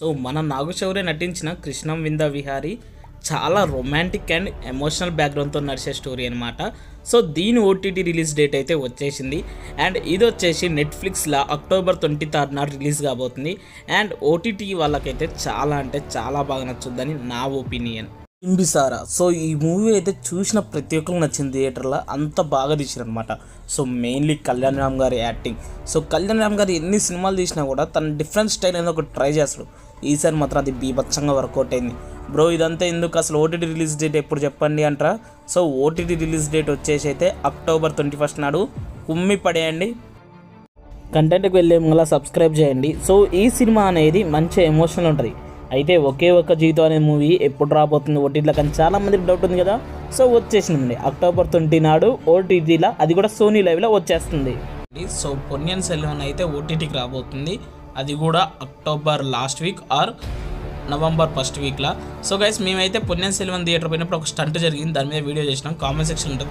So మన నాగశౌర్య నటించిన కృష్ణం వింద విహారీ చాలా రొమాంటిక్ అండ్ ఎమోషనల్ బ్యాక్గ్రౌండ్తో నడిచే స్టోరీ అనమాట సో దీని ఓటీటీ రిలీజ్ డేట్ అయితే వచ్చేసింది. అండ్ ఇది వచ్చేసి నెట్ఫ్లిక్స్లో అక్టోబర్ ట్వంటీ థర్డ్ రిలీజ్ కాబోతుంది. అండ్ ఓటీటీ వాళ్ళకైతే చాలా అంటే చాలా బాగా నచ్చుద్దని నా ఒపీనియన్. ఇంబిసారా? సో ఈ మూవీ అయితే చూసిన ప్రతి ఒక్కరికి నచ్చింది థియేటర్లో. అంత బాగా తీసిరనమాట సో మెయిన్లీ కళ్యాణ్ రామ్ గారి యాక్టింగ్. సో కళ్యాణ్ రామ్ గారు ఎన్ని సినిమాలు తీసినా కూడా తన డిఫరెంట్ స్టైల్ అనేది ఒకటి ట్రై చేస్తాడు. ఈసారి మాత్రం అది బీభత్సంగా వర్కౌట్ అయింది. బ్రో ఇదంతా ఎందుకు? అసలు ఓటీటీ రిలీజ్ డేట్ ఎప్పుడు చెప్పండి అంటారా? సో ఓటీటీ రిలీజ్ డేట్ వచ్చేసి అయితే అక్టోబర్ ట్వంటీ ఫస్ట్ నాడు కుమ్మి పడేయండి. కంటెంట్కి వెళ్ళే ముంగల సబ్స్క్రైబ్ చేయండి. సో ఈ సినిమా అనేది మంచి ఎమోషనల్ ఉంటుంది. అయితే ఒకే ఒక్క జీవితం అనే మూవీ ఎప్పుడు రాబోతుంది ఓటీటీలో కానీ చాలామందికి డౌట్ ఉంది కదా? సో వచ్చేసిందండి అక్టోబర్ ట్వంటీ నాడు ఓటీటీలో అది కూడా సోనీ లైవ్లో వచ్చేస్తుంది. సో పొన్నియన్ సెల్వన్ అయితే ఓటీటీకి రాబోతుంది. అది కూడా October last week or November first వీక్లో సో గైస్ మేమైతే పుణ్యం సెల్వన్ థియేటర్ పోయినప్పుడు ఒక స్టంట్ జరిగింది. దాని మీద వీడియో చేసినాం. కామెంట్ సెక్షన్ ఉంటుంది.